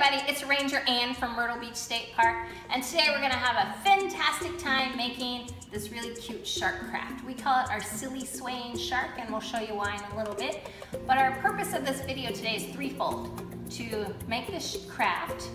everybody, it's Ranger Ann from Myrtle Beach State Park, and today we're gonna have a fantastic time making this really cute shark craft. We call it our silly swaying shark, and we'll show you why in a little bit. But our purpose of this video today is threefold. To make this craft,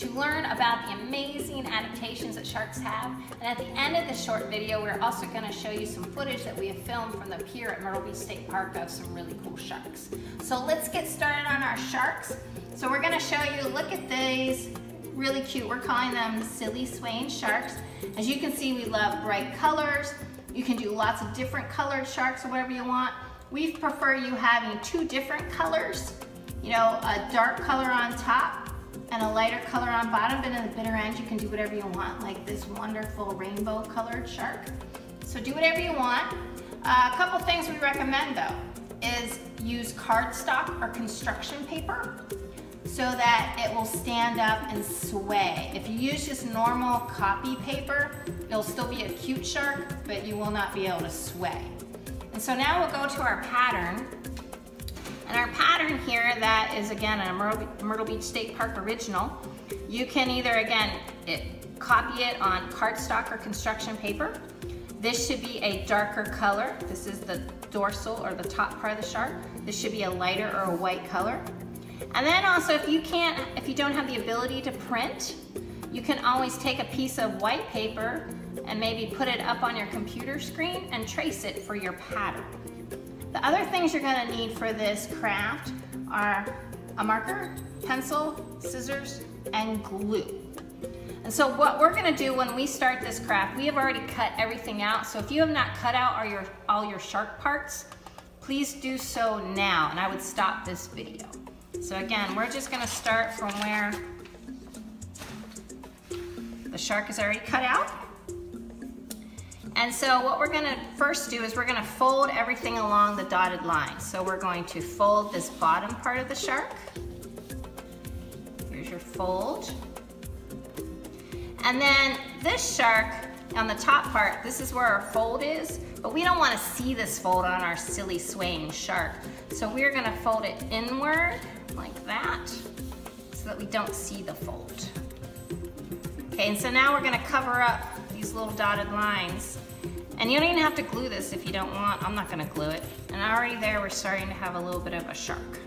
to learn about the amazing adaptations that sharks have, and at the end of this short video, we're also gonna show you some footage that we have filmed from the pier at Myrtle Beach State Park of some really cool sharks. So let's get started on our sharks. So we're gonna show you, look at these, really cute. We're calling them silly swaying sharks. As you can see, we love bright colors. You can do lots of different colored sharks or whatever you want. We prefer you having two different colors, you know, a dark color on top and a lighter color on bottom, but in the bitter end, you can do whatever you want, like this wonderful rainbow colored shark. So do whatever you want. Uh, a couple things we recommend though is use cardstock or construction paper so that it will stand up and sway. If you use just normal copy paper, it'll still be a cute shark, but you will not be able to sway. And so now we'll go to our pattern. And our pattern here that is again a Myrtle, Beach State Park original, you can either again, it, copy it on cardstock or construction paper. This should be a darker color. This is the dorsal or the top part of the shark. This should be a lighter or a white color. And then also if you can't, if you don't have the ability to print, you can always take a piece of white paper and maybe put it up on your computer screen and trace it for your pattern. The other things you're gonna need for this craft are a marker, pencil, scissors, and glue. And so what we're gonna do when we start this craft, we have already cut everything out. So if you have not cut out all your, all your shark parts, please do so now, and I would stop this video. So again, we're just gonna start from where the shark is already cut out. And so what we're gonna first do is we're gonna fold everything along the dotted line. So we're going to fold this bottom part of the shark. Here's your fold. And then this shark on the top part, this is where our fold is, but we don't wanna see this fold on our silly swaying shark. So we're gonna fold it inward like that so that we don't see the fold. Okay, and so now we're gonna cover up these little dotted lines. And you don't even have to glue this if you don't want. I'm not gonna glue it. And already there, we're starting to have a little bit of a shark.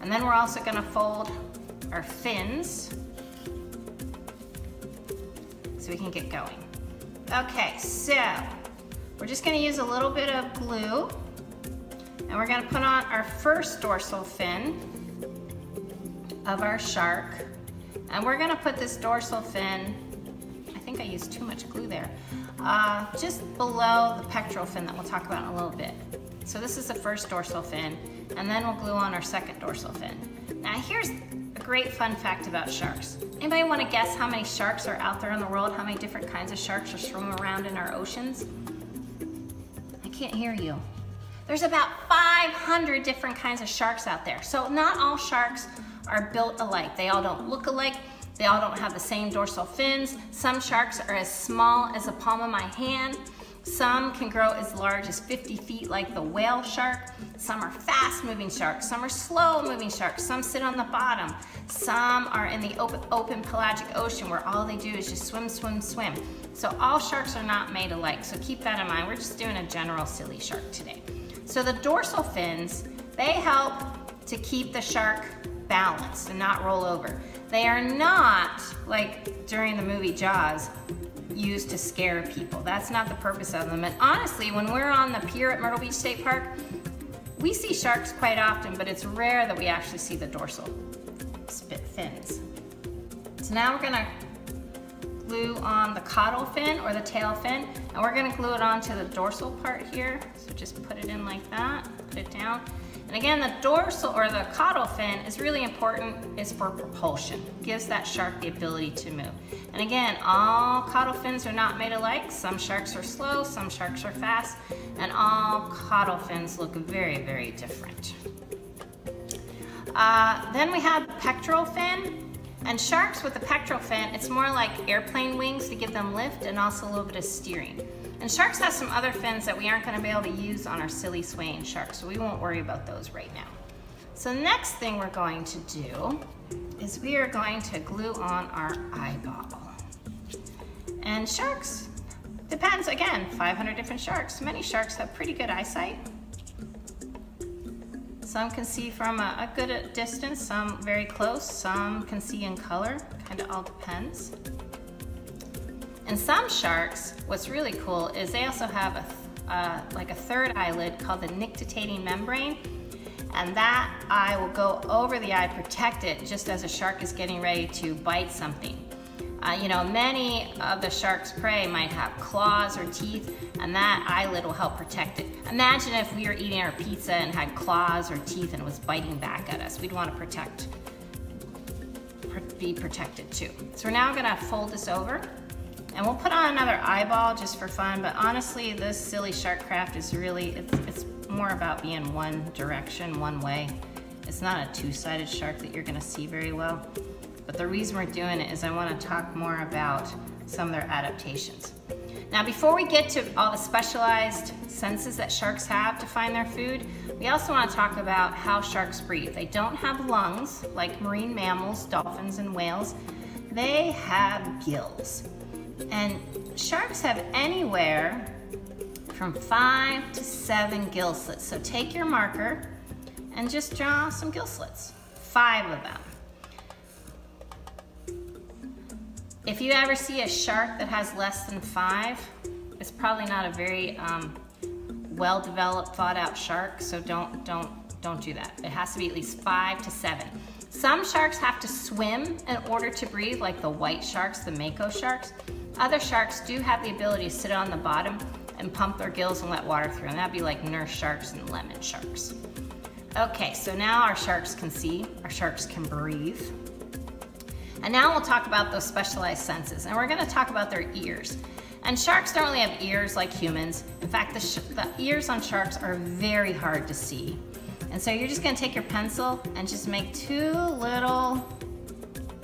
And then we're also gonna fold our fins so we can get going. Okay, so we're just gonna use a little bit of glue and we're gonna put on our first dorsal fin of our shark. And we're gonna put this dorsal fin, I think I used too much glue there, uh, just below the pectoral fin that we'll talk about in a little bit. So this is the first dorsal fin, and then we'll glue on our second dorsal fin. Now here's a great fun fact about sharks. Anybody wanna guess how many sharks are out there in the world? How many different kinds of sharks are swimming around in our oceans? I can't hear you. There's about 500 different kinds of sharks out there. So not all sharks are built alike. They all don't look alike. They all don't have the same dorsal fins. Some sharks are as small as the palm of my hand. Some can grow as large as 50 feet like the whale shark. Some are fast moving sharks. Some are slow moving sharks. Some sit on the bottom. Some are in the open, open pelagic ocean where all they do is just swim, swim, swim. So all sharks are not made alike. So keep that in mind. We're just doing a general silly shark today. So the dorsal fins, they help to keep the shark balanced and not roll over. They are not, like during the movie Jaws, used to scare people. That's not the purpose of them. And honestly, when we're on the pier at Myrtle Beach State Park, we see sharks quite often, but it's rare that we actually see the dorsal fins. So now we're gonna glue on the caudal fin or the tail fin, and we're gonna glue it onto the dorsal part here. So just put it in like that, put it down. And again, the dorsal or the caudal fin is really important, is for propulsion. Gives that shark the ability to move. And again, all caudal fins are not made alike. Some sharks are slow, some sharks are fast, and all caudal fins look very, very different. Uh, then we have pectoral fin. And sharks with the pectoral fin, it's more like airplane wings to give them lift and also a little bit of steering. And sharks have some other fins that we aren't gonna be able to use on our silly swaying sharks, so we won't worry about those right now. So next thing we're going to do is we are going to glue on our eyeball. And sharks, depends again, 500 different sharks. Many sharks have pretty good eyesight. Some can see from a, a good distance, some very close, some can see in color, kind of all depends. And some sharks, what's really cool is they also have a, uh, like a third eyelid called the nictitating membrane and that eye will go over the eye, protect it, just as a shark is getting ready to bite something. Uh, you know, many of the shark's prey might have claws or teeth, and that eyelid will help protect it. Imagine if we were eating our pizza and had claws or teeth and was biting back at us. We'd want to protect, be protected too. So we're now gonna fold this over, and we'll put on another eyeball just for fun, but honestly, this silly shark craft is really, it's, it's more about being one direction, one way. It's not a two-sided shark that you're gonna see very well. But the reason we're doing it is I wanna talk more about some of their adaptations. Now before we get to all the specialized senses that sharks have to find their food, we also wanna talk about how sharks breathe. They don't have lungs like marine mammals, dolphins and whales. They have gills. And sharks have anywhere from five to seven gill slits. So take your marker and just draw some gill slits, five of them. If you ever see a shark that has less than five, it's probably not a very um, well-developed, thought-out shark, so don't, don't, don't do that. It has to be at least five to seven. Some sharks have to swim in order to breathe, like the white sharks, the mako sharks. Other sharks do have the ability to sit on the bottom and pump their gills and let water through, and that'd be like nurse sharks and lemon sharks. Okay, so now our sharks can see, our sharks can breathe. And now we'll talk about those specialized senses. And we're gonna talk about their ears. And sharks don't really have ears like humans. In fact, the, the, ears on sharks are very hard to see. And so you're just gonna take your pencil and just make two little,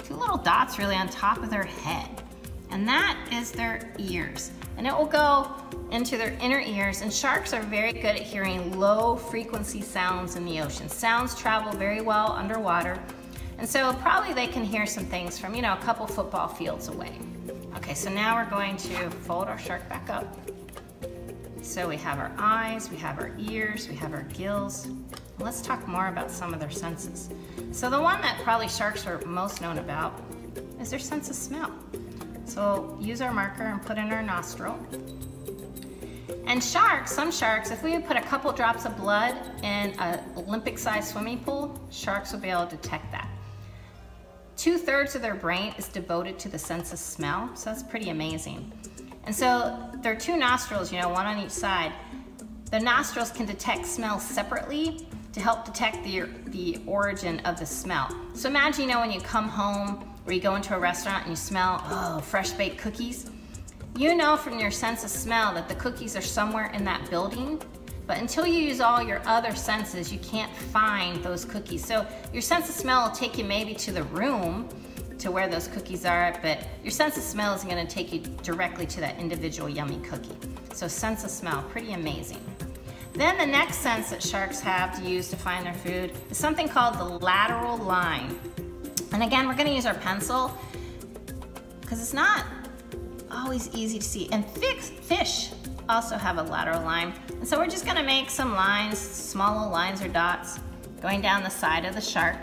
two little dots really on top of their head. And that is their ears. And it will go into their inner ears. And sharks are very good at hearing low frequency sounds in the ocean. Sounds travel very well underwater. And so probably they can hear some things from, you know, a couple football fields away. Okay, so now we're going to fold our shark back up. So we have our eyes, we have our ears, we have our gills. Let's talk more about some of their senses. So the one that probably sharks are most known about is their sense of smell. So use our marker and put in our nostril. And sharks, some sharks, if we would put a couple drops of blood in an Olympic-sized swimming pool, sharks will be able to detect that. Two thirds of their brain is devoted to the sense of smell, so that's pretty amazing. And so there are two nostrils, you know, one on each side. The nostrils can detect smells separately to help detect the, the origin of the smell. So imagine, you know, when you come home or you go into a restaurant and you smell, oh, fresh baked cookies. You know from your sense of smell that the cookies are somewhere in that building but until you use all your other senses, you can't find those cookies. So your sense of smell will take you maybe to the room to where those cookies are, but your sense of smell isn't gonna take you directly to that individual yummy cookie. So sense of smell, pretty amazing. Then the next sense that sharks have to use to find their food is something called the lateral line. And again, we're gonna use our pencil because it's not always easy to see. And fish also have a lateral line. And so we're just gonna make some lines, small little lines or dots, going down the side of the shark.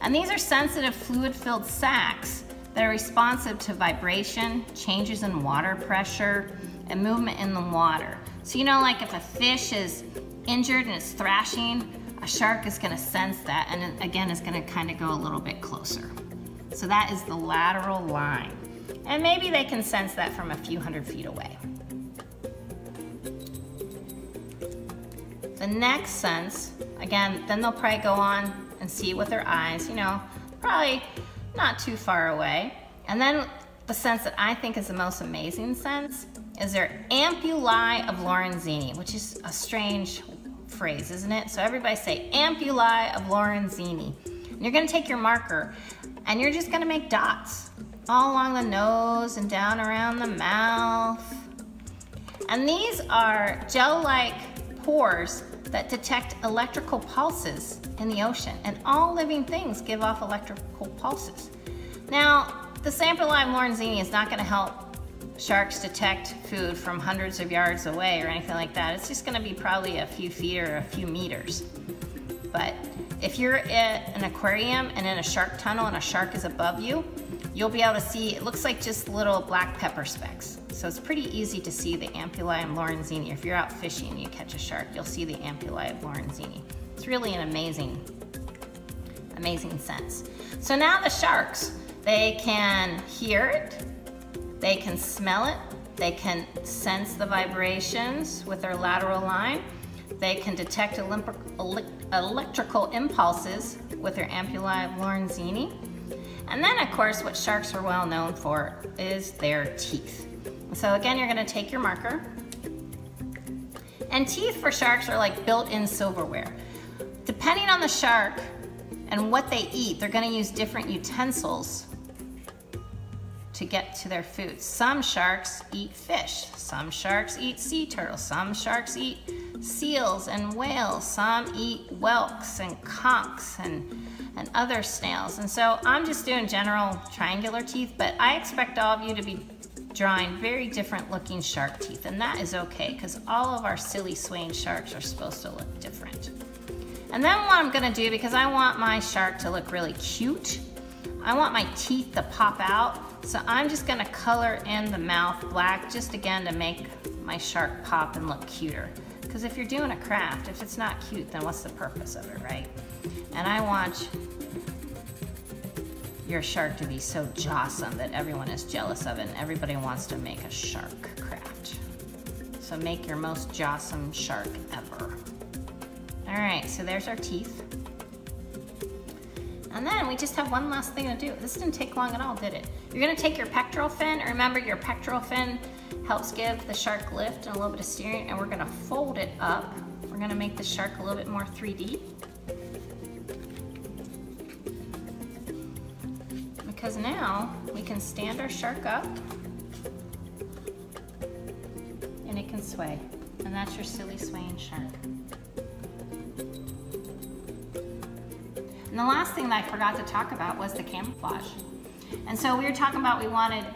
And these are sensitive fluid-filled sacs that are responsive to vibration, changes in water pressure, and movement in the water. So you know like if a fish is injured and it's thrashing, a shark is gonna sense that and again is gonna kind of go a little bit closer. So that is the lateral line. And maybe they can sense that from a few hundred feet away. The next sense, again, then they'll probably go on and see with their eyes, you know, probably not too far away. And then the sense that I think is the most amazing sense is their ampullae of Lorenzini, which is a strange phrase, isn't it? So everybody say ampullae of Lorenzini. And you're gonna take your marker and you're just gonna make dots all along the nose and down around the mouth. And these are gel-like pores that detect electrical pulses in the ocean, and all living things give off electrical pulses. Now, the Ampullae of lorenzini is not gonna help sharks detect food from hundreds of yards away or anything like that. It's just gonna be probably a few feet or a few meters. But if you're at an aquarium and in a shark tunnel and a shark is above you, you'll be able to see, it looks like just little black pepper specks. So it's pretty easy to see the Ampullae of lorenzini. If you're out fishing and you catch a shark, you'll see the Ampullae of lorenzini. It's really an amazing, amazing sense. So now the sharks, they can hear it, they can smell it, they can sense the vibrations with their lateral line, they can detect electrical impulses with their Ampullae of lorenzini, and then of course what sharks are well known for is their teeth. So again, you're gonna take your marker, and teeth for sharks are like built-in silverware. Depending on the shark and what they eat, they're gonna use different utensils to get to their food. Some sharks eat fish, some sharks eat sea turtles, some sharks eat seals and whales, some eat whelks and conchs and, and other snails. And so I'm just doing general triangular teeth, but I expect all of you to be drawing very different looking shark teeth, and that is okay, because all of our silly swaying sharks are supposed to look different. And then what I'm gonna do, because I want my shark to look really cute, I want my teeth to pop out, so I'm just gonna color in the mouth black just again to make my shark pop and look cuter. Because if you're doing a craft, if it's not cute, then what's the purpose of it, right? And I want your shark to be so jawsome that everyone is jealous of it and everybody wants to make a shark craft. So make your most jawsome shark ever. All right, so there's our teeth. And then we just have one last thing to do. This didn't take long at all, did it? You're gonna take your pectoral fin. Remember your pectoral fin helps give the shark lift and a little bit of steering and we're gonna fold it up. We're gonna make the shark a little bit more 3D. Because now we can stand our shark up and it can sway. And that's your silly swaying shark. And the last thing that I forgot to talk about was the camouflage. And so we were talking about we wanted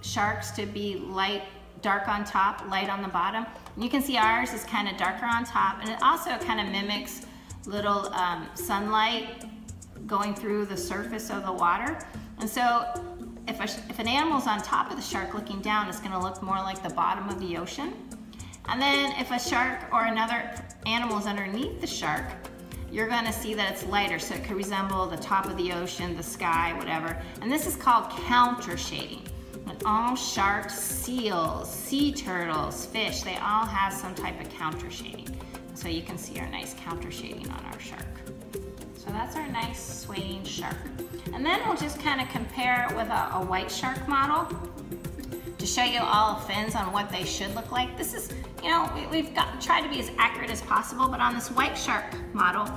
sharks to be light, dark on top, light on the bottom. And you can see ours is kind of darker on top and it also kind of mimics little um, sunlight going through the surface of the water. And so if, a, if an animal's on top of the shark looking down, it's gonna look more like the bottom of the ocean. And then if a shark or another animal is underneath the shark, you're gonna see that it's lighter, so it could resemble the top of the ocean, the sky, whatever. And this is called counter shading. And all sharks, seals, sea turtles, fish, they all have some type of counter shading. So you can see our nice counter shading on our shark. So that's our nice swaying shark. And then we'll just kind of compare it with a, a white shark model to show you all fins on what they should look like. This is, you know, we, have got tried to be as accurate as possible, but on this white shark model,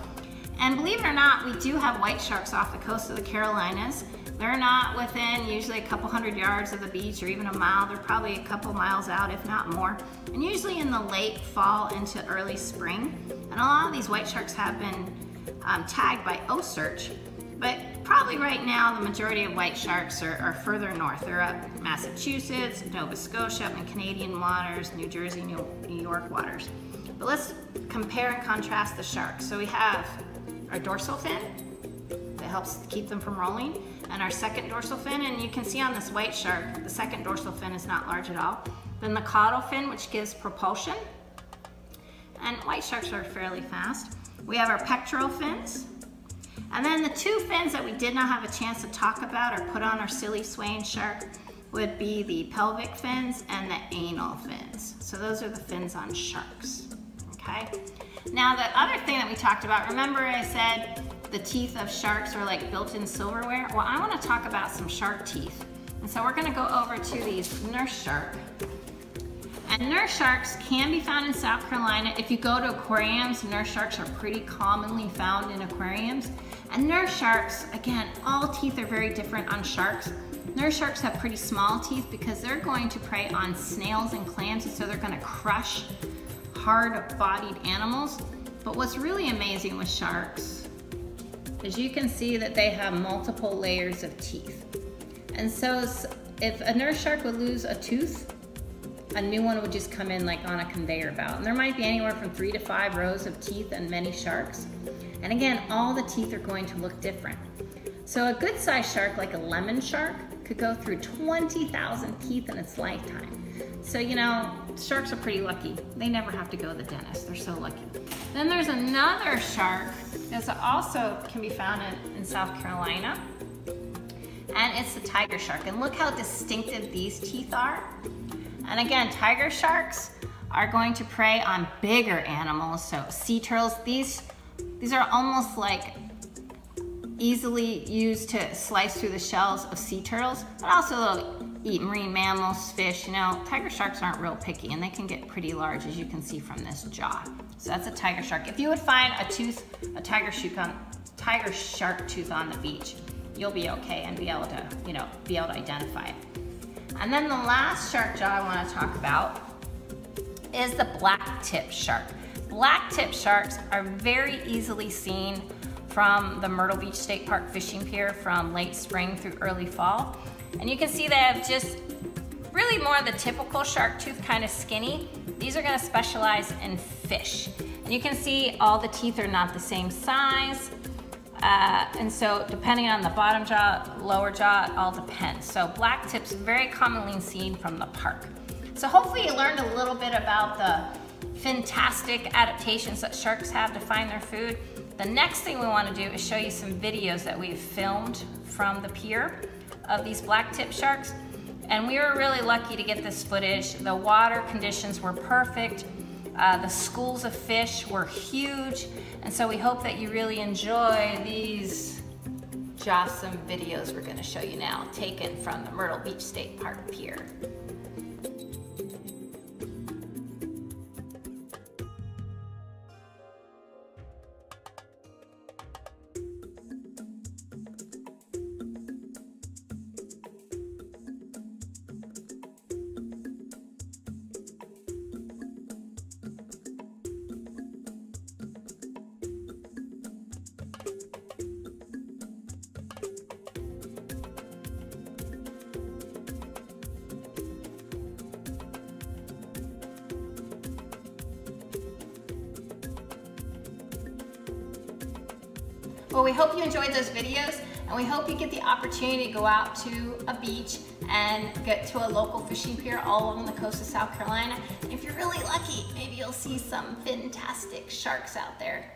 and believe it or not, we do have white sharks off the coast of the Carolinas. They're not within usually a couple hundred yards of the beach or even a mile. They're probably a couple miles out, if not more. And usually in the late fall into early spring. And a lot of these white sharks have been um, tagged by OCEARCH. But probably right now, the majority of white sharks are, are further north. They're up Massachusetts, Nova Scotia, in Canadian waters, New Jersey, New, New York waters. But let's compare and contrast the sharks. So we have our dorsal fin that helps keep them from rolling, and our second dorsal fin, and you can see on this white shark, the second dorsal fin is not large at all. Then the caudal fin, which gives propulsion, and white sharks are fairly fast. We have our pectoral fins, and then the two fins that we did not have a chance to talk about or put on our silly swaying shark would be the pelvic fins and the anal fins. So those are the fins on sharks, okay? Now the other thing that we talked about, remember I said the teeth of sharks are like built-in silverware? Well, I wanna talk about some shark teeth. And so we're gonna go over to these nurse shark and nurse sharks can be found in South Carolina. If you go to aquariums, nurse sharks are pretty commonly found in aquariums. And nurse sharks, again, all teeth are very different on sharks. Nurse sharks have pretty small teeth because they're going to prey on snails and clams, and so they're gonna crush hard-bodied animals. But what's really amazing with sharks is you can see that they have multiple layers of teeth. And so if a nurse shark would lose a tooth, a new one would just come in like on a conveyor belt. And there might be anywhere from three to five rows of teeth in many sharks. And again, all the teeth are going to look different. So a good sized shark like a lemon shark could go through 20,000 teeth in its lifetime. So, you know, sharks are pretty lucky. They never have to go to the dentist. They're so lucky. Then there's another shark that also can be found in, in South Carolina. And it's the tiger shark. And look how distinctive these teeth are. And again, tiger sharks are going to prey on bigger animals. So sea turtles, these, these are almost like easily used to slice through the shells of sea turtles, but also they'll eat marine mammals, fish. You know, tiger sharks aren't real picky and they can get pretty large as you can see from this jaw. So that's a tiger shark. If you would find a tooth, a tiger on, tiger shark tooth on the beach, you'll be okay and be able to, you know, be able to identify it. And then the last shark jaw I want to talk about is the black tip shark. Black tip sharks are very easily seen from the Myrtle Beach State Park fishing pier from late spring through early fall. And you can see they have just really more of the typical shark tooth, kind of skinny. These are gonna specialize in fish. And you can see all the teeth are not the same size. Uh, and so depending on the bottom jaw, lower jaw, it all depends. So black tips very commonly seen from the park. So hopefully you learned a little bit about the fantastic adaptations that sharks have to find their food. The next thing we wanna do is show you some videos that we've filmed from the pier of these black tip sharks. And we were really lucky to get this footage. The water conditions were perfect. Uh, the schools of fish were huge. And so we hope that you really enjoy these awesome videos we're gonna show you now, taken from the Myrtle Beach State Park Pier. Well, we hope you enjoyed those videos and we hope you get the opportunity to go out to a beach and get to a local fishing pier all along the coast of South Carolina. if you're really lucky, maybe you'll see some fantastic sharks out there.